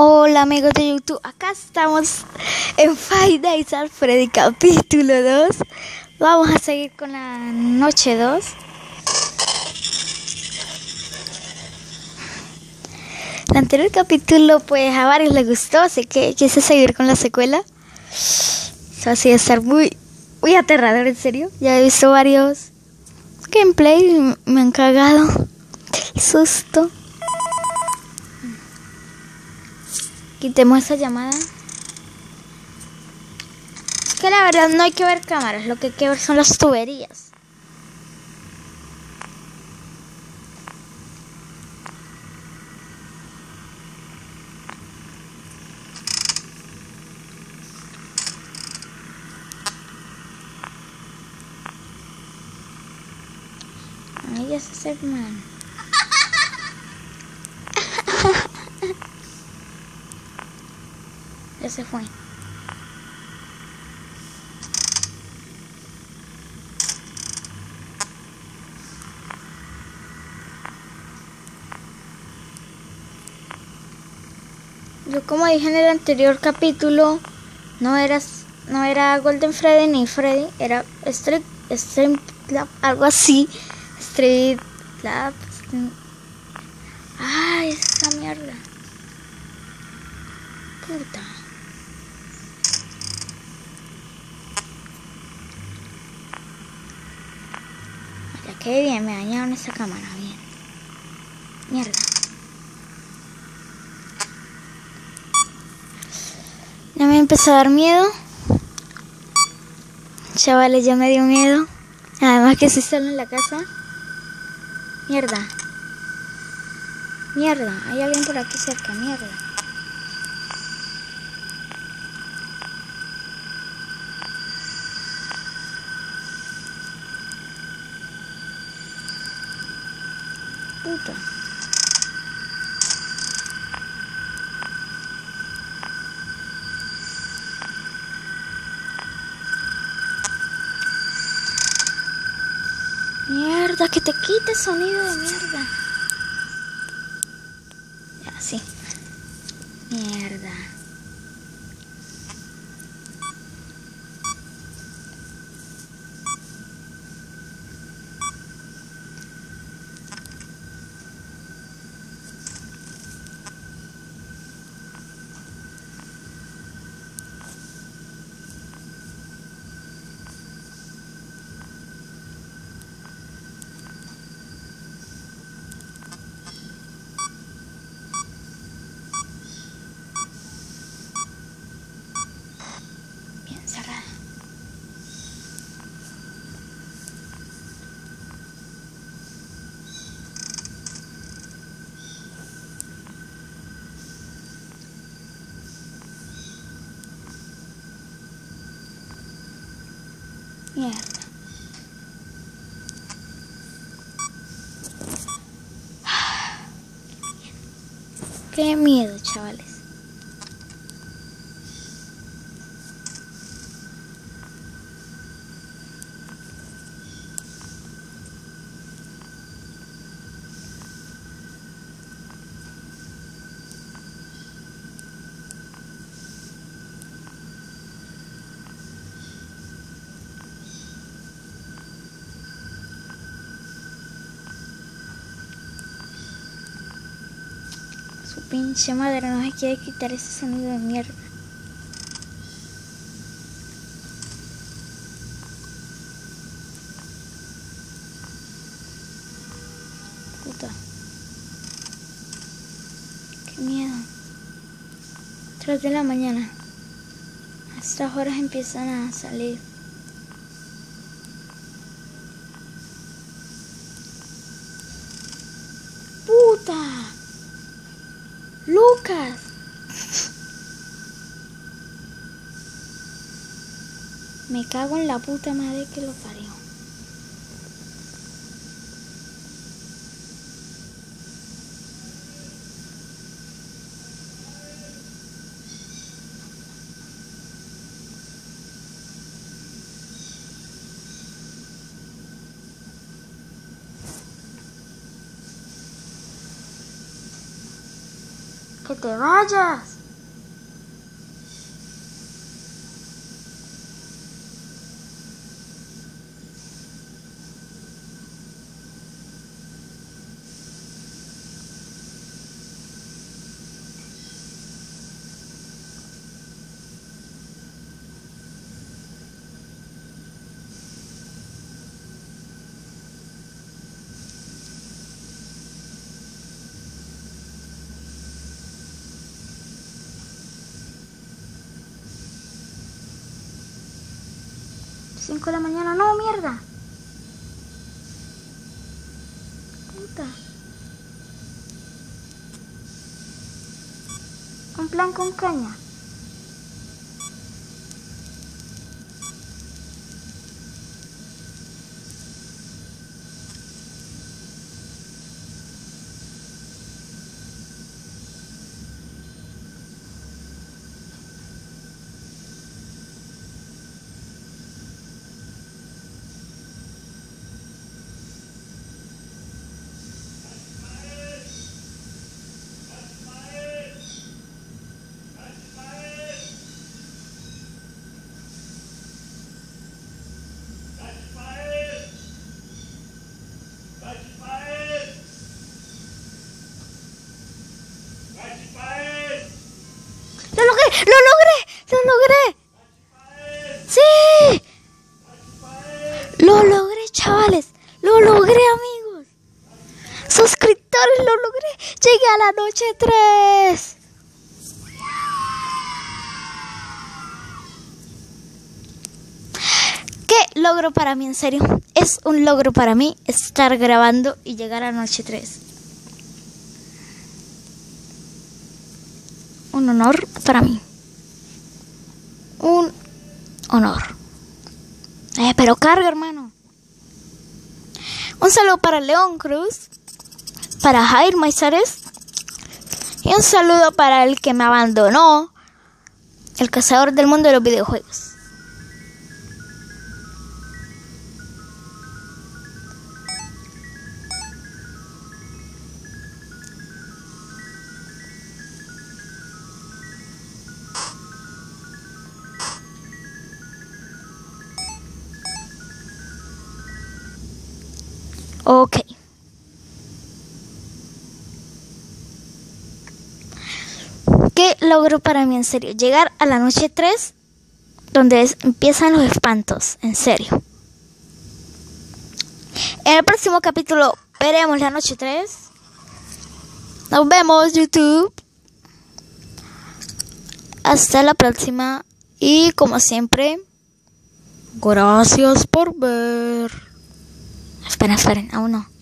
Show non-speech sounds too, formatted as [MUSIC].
Hola amigos de YouTube, acá estamos en Five Nights at Freddy capítulo 2. Vamos a seguir con la noche 2. El anterior capítulo pues a varios les gustó, así que quise seguir con la secuela. Eso así de estar muy, muy aterrador, en serio. Ya he visto varios gameplay y me han cagado. El susto. Quitemos esa llamada. Es que la verdad no hay que ver cámaras, lo que hay que ver son las tuberías. Ahí ya se hermano. Ya se fue. Yo como dije en el anterior capítulo, no era, no era Golden Freddy ni Freddy, era Street, Street Lab, algo así. Street Lab. Ay, esa mierda. Puta. Que bien, me dañaron esa cámara, bien. Mierda. Ya me empezó a dar miedo. Chavales, ya me dio miedo. Además que estoy solo en la casa. Mierda. Mierda. Hay alguien por aquí cerca. Mierda. Mierda, que te quite sonido de mierda. Ya, sí. Mierda. Bien cerrada. Mierda. [GASPS] Qué miedo, chavales. Su pinche madre no se quiere quitar ese sonido de mierda. Puta. Qué miedo. 3 de la mañana. A estas horas empiezan a salir. ¡Puta! Lucas. Me cago en la puta madre que lo parió. Get the Rogers. 5 de la mañana. No, mierda. Puta. Un plan con caña. ¡Lo logré! ¡Lo logré! ¡Lo logré! ¡Sí! Lo logré, chavales. Lo logré, amigos. Suscriptores, lo logré. Llegué a la noche 3. ¿Qué logro para mí, en serio? Es un logro para mí estar grabando y llegar a noche 3. un honor para mí. Honor. Eh, pero carga, hermano. Un saludo para León Cruz, para Jair Maizares y un saludo para el que me abandonó, el cazador del mundo de los videojuegos. Ok. ¿Qué logro para mí en serio? Llegar a la noche 3, donde empiezan los espantos, en serio. En el próximo capítulo veremos la noche 3. Nos vemos, YouTube. Hasta la próxima. Y como siempre, gracias por ver. Esperen, esperen, aún no.